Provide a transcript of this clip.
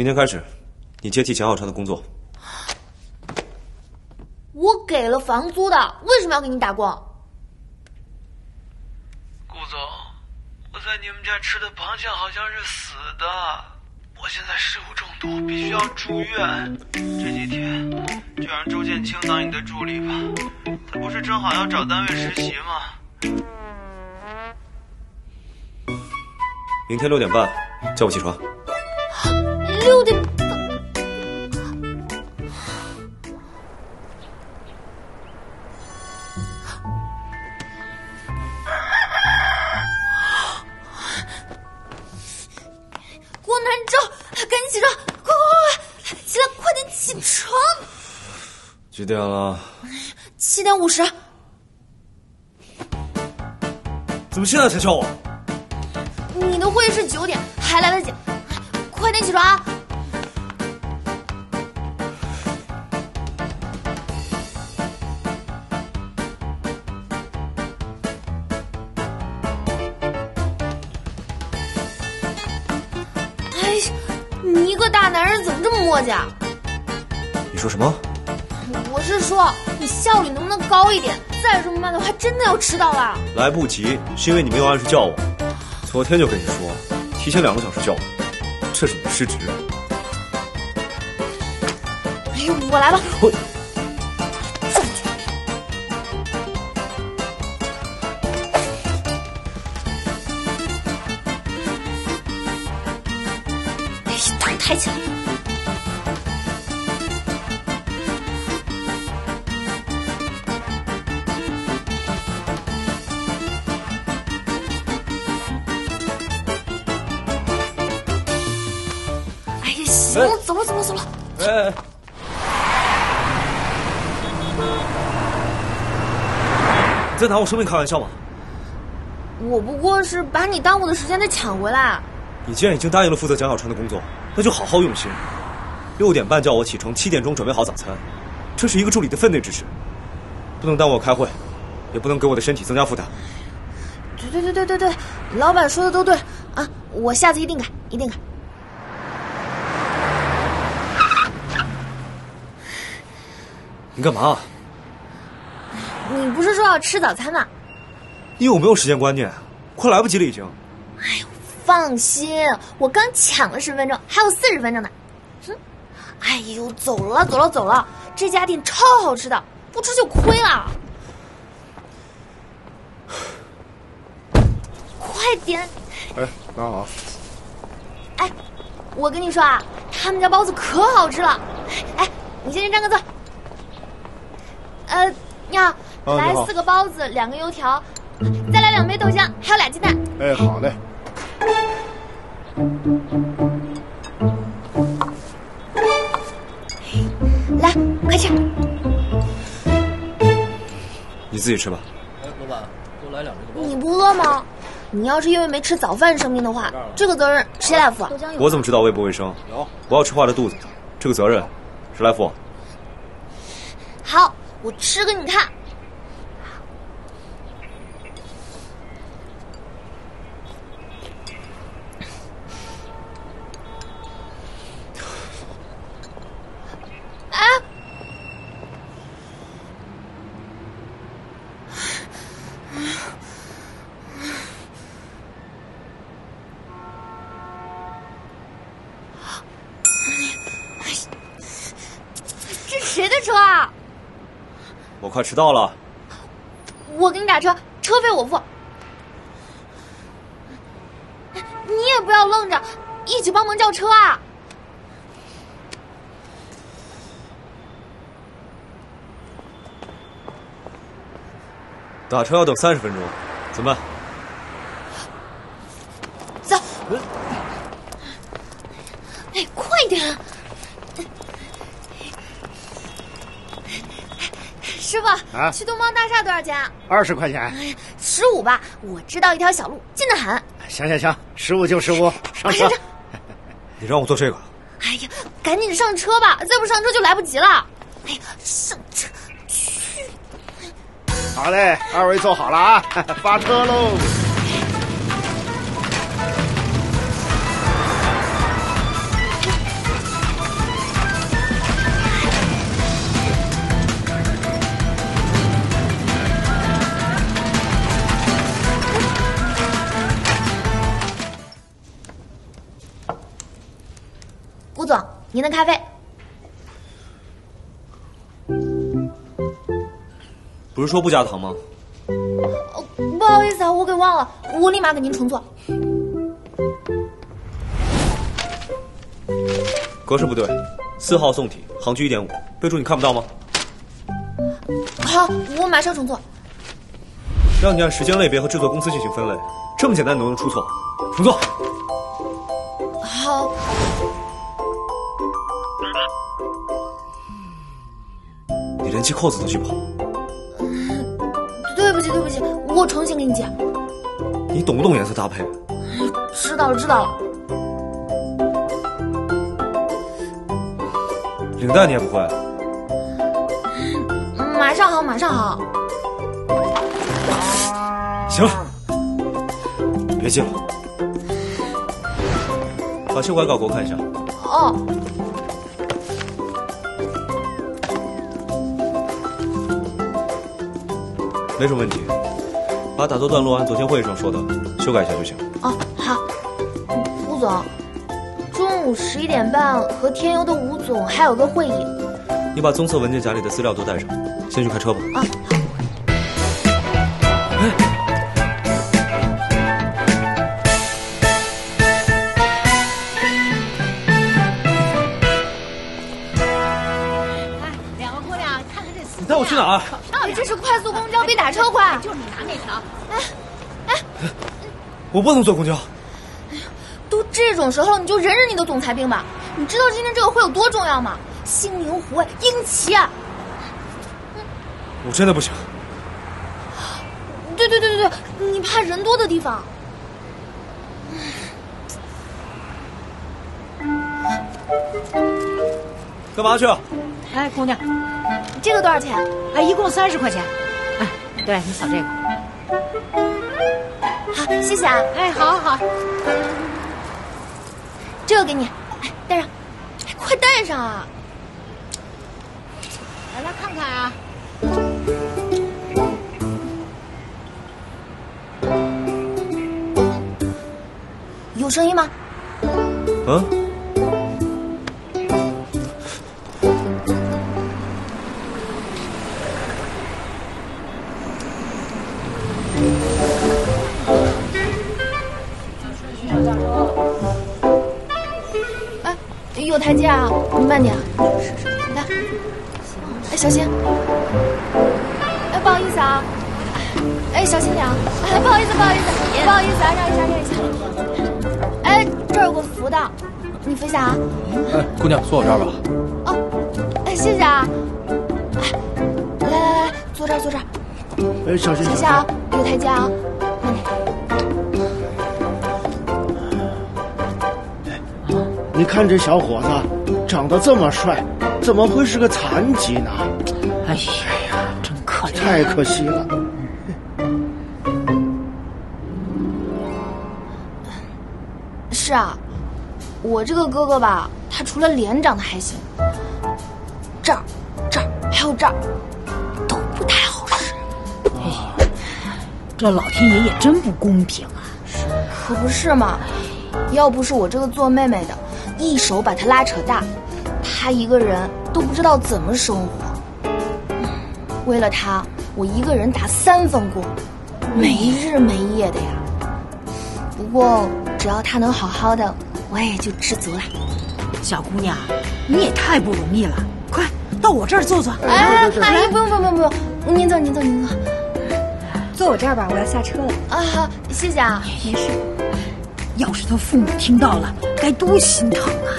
明天开始，你接替钱浩川的工作。我给了房租的，为什么要给你打工？顾总，我在你们家吃的螃蟹好像是死的，我现在食物中毒，必须要住院。这几天就让周建清当你的助理吧，他不是正好要找单位实习吗？明天六点半叫我起床。六点。郭南舟，赶紧起床！快快快快，起来，快点起床！几点了？七点五十。怎么现在才叫我？你的会议是九点，还来得及，快点起床啊！大男人怎么这么磨叽啊？你说什么？我是说，你效率能不能高一点？再这么慢的话，真的要迟到了。来不及，是因为你没有按时叫我。昨天就跟你说，提前两个小时叫我，这是你失职。哎呦，我来吧。我。腿抬起来。哎呀，行了，走了，走了，走了。哎。你在拿我生命开玩笑吗？我不过是把你耽误的时间再抢回来。你既然已经答应了负责蒋小川的工作，那就好好用心。六点半叫我起床，七点钟准备好早餐，这是一个助理的分内之事，不能耽误我开会，也不能给我的身体增加负担。对对对对对对，老板说的都对啊！我下次一定改，一定改。你干嘛？你不是说要吃早餐吗？你有没有时间观念？快来不及了，已经。哎呦，放心，我刚抢了十分钟，还有四十分钟呢。哼，哎呦，走了走了走了，这家店超好吃的，不吃就亏了。快点！哎，拿好。哎，我跟你说啊，他们家包子可好吃了。哎，你先去占个座。呃，你好，来四个包子，两个油条，再来两杯豆浆，还有俩鸡蛋。哎，好嘞。来，快吃。你自己吃吧。哎，老板，给我来两这个包。你不饿吗？你要是因为没吃早饭生病的话，这个责任谁来负？我怎么知道卫不卫生？有，不要吃坏了肚子，这个责任谁来负？好，我吃给你看。我快迟到了。我给你打车，车费我付。你也不要愣着，一起帮忙叫车啊！打车要等三十分钟，怎么办？走。哎，快点！师傅，啊去东方大厦多少钱啊？二十块钱。哎呀，十五吧，我知道一条小路，近得很。行行行，十五就十五，上车上。车！你让我坐这个？哎呀，赶紧上车吧，再不上车就来不及了。哎呀，上车去！好嘞，二位坐好了啊，发车喽。您的咖啡。不是说不加糖吗？哦，不好意思啊，我给忘了，我立马给您重做。格式不对，四号宋体，行距一点五，备注你看不到吗？好，我马上重做。让你按时间类别和制作公司进行分类，这么简单你都能出错，重做。好。你连系扣子都系不好。对不起，对不起，我重新给你系。你懂不懂颜色搭配？知道了，知道了。领带你也不会？马上好，马上好。行了，别系了，把修改稿给我看一下。哦。没什么问题，把打坐段落按昨天会议上说的修改一下就行。哦，好。吴总，中午十一点半和天游的吴总还有个会议。你把棕色文件夹里的资料都带上，先去开车吧。啊，好。哎，两个姑娘，看看这司机、啊。你带我去哪儿？你这是快速公打车快。就是你拿那条。哎，哎，我不能坐公交。都这种时候，你就忍忍你的总裁病吧。你知道今天这个会有多重要吗？星灵湖、英奇啊！我真的不行。对对对对对，你怕人多的地方。干嘛去？哎，姑娘，这个多少钱？哎，一共三十块钱。对你扫这个。好，谢谢啊。哎，好，好，好。这个给你，哎，带上，快带上啊！来，来看看啊。有声音吗？嗯。慢点。来，哎，小心。哎，不好意思啊。哎，小心点啊！哎，不好意思，不好意思，不好意思啊，让一下，让一下。哎，这儿有个扶的，你扶一下啊。哎，姑娘，坐我这儿吧。哦，哎，谢谢啊。哎，来来来，坐这儿，坐这儿。哎，小心小心啊，有台阶啊，慢点。你看这小伙子长得这么帅，怎么会是个残疾呢？哎呀，真可怜，太可惜了。是啊，我这个哥哥吧，他除了脸长得还行，这儿、这儿还有这儿都不太好使。哎，这老天爷也真不公平啊！可不是嘛，要不是我这个做妹妹的，一手把他拉扯大，他一个人都不知道怎么生活。为了他，我一个人打三份工，没日没夜的呀。不过只要他能好好的，我也就知足了。小姑娘，你也太不容易了，快到我这儿坐坐。哎，阿姨，不用不用不用不用，您坐您坐您坐。坐我这儿吧，我要下车了。啊，好，谢谢啊，没事。要是他父母听到了，该多心疼啊！